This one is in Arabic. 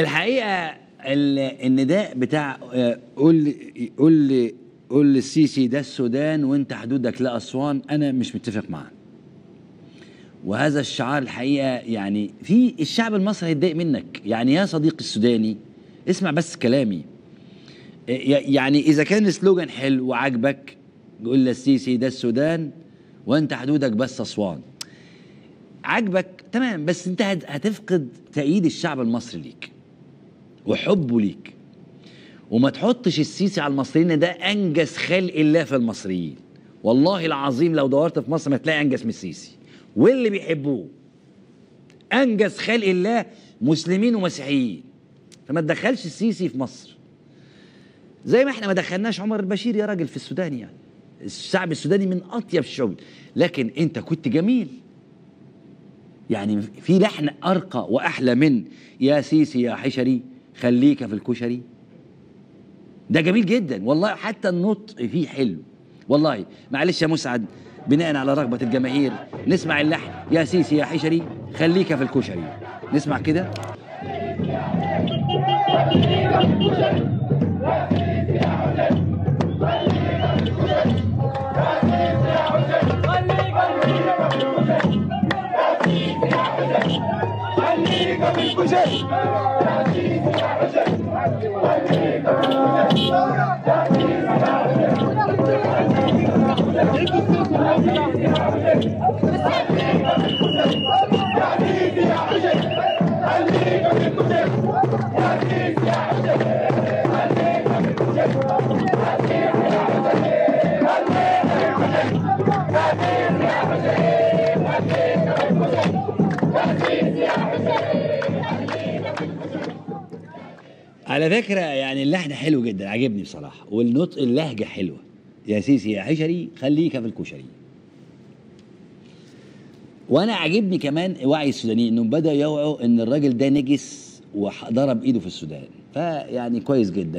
الحقيقة ال- النداء بتاع آه، قول قول قول للسيسي ده السودان وانت حدودك لأسوان أنا مش متفق معاه. وهذا الشعار الحقيقة يعني في الشعب المصري هيتضايق منك. يعني يا صديقي السوداني اسمع بس كلامي. ي- يعني إذا كان السلوجان حلو وعجبك قول للسيسي ده السودان وانت حدودك بس أسوان. عجبك تمام بس انت هت- هتفقد تأييد الشعب المصري ليك. وحبه ليك. وما تحطش السيسي على المصريين ده انجز خلق الله في المصريين. والله العظيم لو دورت في مصر ما تلاقي انجز من السيسي. واللي بيحبوه. انجز خلق الله مسلمين ومسيحيين. فما تدخلش السيسي في مصر. زي ما إحنا ما دخلناش عمر البشير يا راجل في السودان يعني. الشعب السوداني من أطيب الشعوب. لكن أنت كنت جميل. يعني في لحن أرقى وأحلى من يا سيسي يا حشري. خليك في الكشري. ده جميل جدا. والله حتى النطق فيه حلو. والله معلش يا مسعد بناء على رغبة الجماهير نسمع اللحن. يا سيسي يا حشري خليك في الكشري. نسمع كده. على فكرة يعني اللحن حلو جدا عجبني بصراحة والنطق اللهجة حلوة. يا سيسي يا حشري خليك في الكشري. وأنا عاجبني كمان وعي السودانيين انهم بدأوا يوعوا إن الراجل ده نجس وضرب إيده في السودان. فيعني كويس جدا.